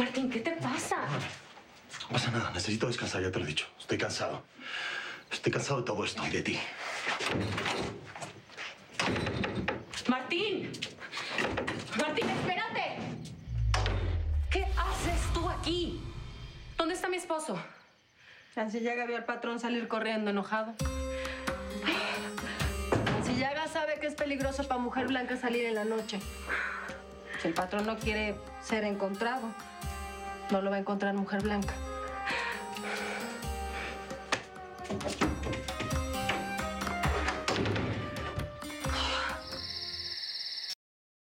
Martín, ¿qué te pasa? No pasa nada, necesito descansar, ya te lo he dicho. Estoy cansado. Estoy cansado de todo esto y de ti. Martín. Martín, espérate. ¿Qué haces tú aquí? ¿Dónde está mi esposo? Ancillaga vio al patrón salir corriendo enojado. Ancillaga sabe que es peligroso para mujer blanca salir en la noche. Si el patrón no quiere ser encontrado, no lo va a encontrar mujer blanca.